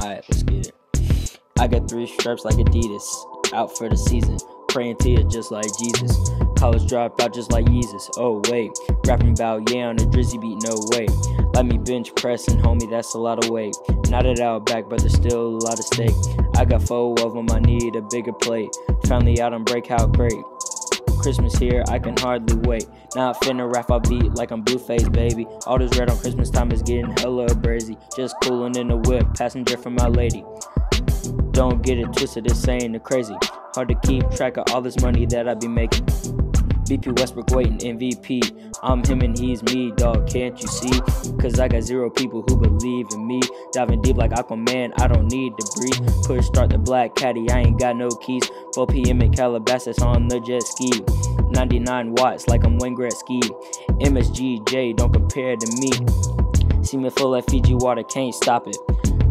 Alright, let's get it. I got three stripes like Adidas, out for the season. Praying to you just like Jesus. College dropout just like Jesus. Oh, wait. Rapping about yeah on a drizzy beat, no way. Let me bench pressing, homie, that's a lot of weight. Not it out back, but there's still a lot of stake. I got four of them, I need a bigger plate. Family out on breakout great. Christmas here, I can hardly wait. Now I finna rap, I beat like I'm Blueface, baby. All this red on Christmas time is getting hella brazy. Just cooling in the whip, passenger for my lady. Don't get it twisted, it's saying the crazy. Hard to keep track of all this money that I be making. BP Westbrook waiting MVP. I'm him and he's me, dog. Can't you see? Cause I got zero people who believe in me. Diving deep like Aquaman, I don't need to breathe. Push start the black caddy, I ain't got no keys. 4 p.m. in Calabasas on the jet ski. 99 watts like I'm Wayne Gretzky. MSGJ, don't compare to me. See me full of Fiji water, can't stop it.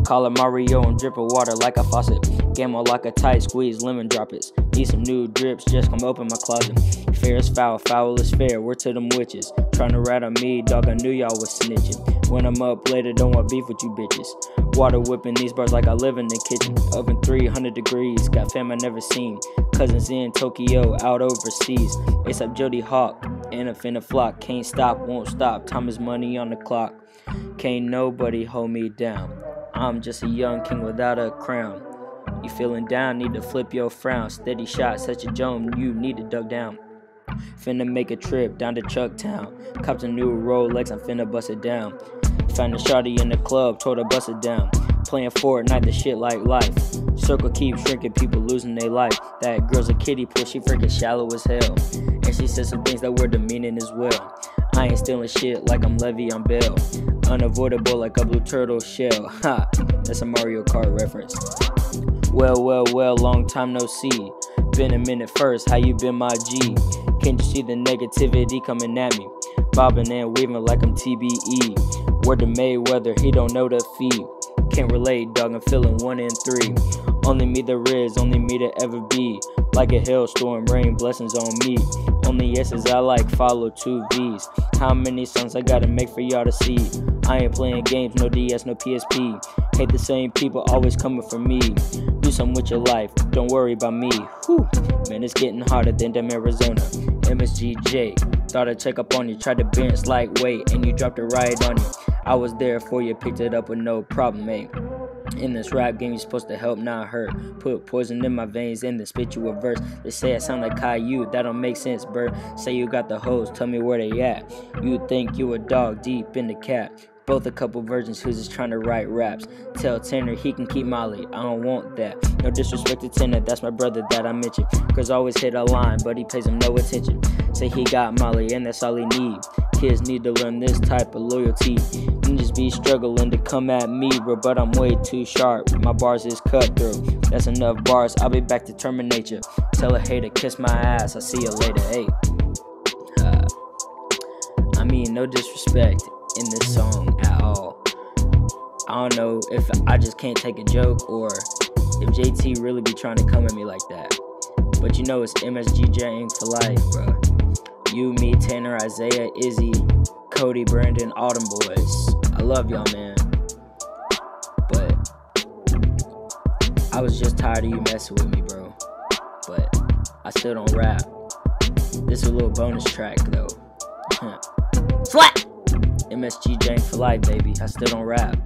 Call it Mario and drip of water like a faucet. Game on like a tight squeeze, lemon droplets. Need some new drips, just come open my closet. Fair is foul, foul is fair. We're to them witches. Trying to rat on me, dog. I knew y'all was snitching. When I'm up later, don't want beef with you bitches. Water whipping these bars like I live in the kitchen. Oven 300 degrees, got fam I never seen. Cousins in Tokyo, out overseas. It's up Jody Hawk, and a finna flock. Can't stop, won't stop. Time is money on the clock. Can't nobody hold me down. I'm just a young king without a crown. You feeling down, need to flip your frown. Steady shot, such a jump, you need to duck down. Finna make a trip down to Chucktown. Cops a new Rolex, I'm finna bust it down. Found a shawty in the club, told her bust it down. Playing Fortnite, the shit like life. Circle keep shrinking, people losing their life. That girl's a kiddie pool, she freaking shallow as hell. And she said some things that were demeaning as well. I ain't stealing shit like I'm Le'Veon Bell. Unavoidable like a blue turtle shell. Ha, that's a Mario Kart reference. Well, well, well, long time no see. Been a minute first, how you been, my G? Can't you see the negativity coming at me? Bobbing and weaving like I'm TBE. Word to Mayweather, he don't know the feed. Can't relate, dog, I'm feeling one in three. Only me there is, only me to ever be. Like a hailstorm, rain blessings on me. Only yeses I like, follow two V's. How many songs I gotta make for y'all to see? I ain't playing games, no DS, no PSP. Hate the same people always coming for me. Do something with your life, don't worry about me. Whew. Man, it's getting harder than them Arizona. MSGJ, thought I'd check up on you, tried to bench lightweight, and you dropped it right on you. I was there for you, picked it up with no problem, mate. In this rap game, you're supposed to help, not hurt. Put poison in my veins and then spit you a verse. They say I sound like Caillou, that don't make sense, Bert. Say you got the hoes, tell me where they at. You think you a dog deep in the cat. Both a couple virgins who's just trying to write raps. Tell Tanner he can keep Molly, I don't want that. No disrespect to Tanner, that's my brother that I mentioned. Cause always hit a line, but he pays him no attention. Say he got Molly, and that's all he need. Kids need to learn this type of loyalty. Ninjas be struggling to come at me, bro, but I'm way too sharp. My bars is cutthroat. That's enough bars, I'll be back to terminate you. Tell a hater, kiss my ass, I'll see you later, hey. Uh, I mean, no disrespect in this song at all. I don't know if I just can't take a joke or if JT really be trying to come at me like that. But you know it's MSGJ Inc. for life, bro. You, me, Tanner, Isaiah, Izzy, Cody, Brandon, Autumn boys. I love y'all, man. But I was just tired of you messing with me, bro. But I still don't rap. This is a little bonus track, though. Flat! MSG Jane for life, baby. I still don't rap.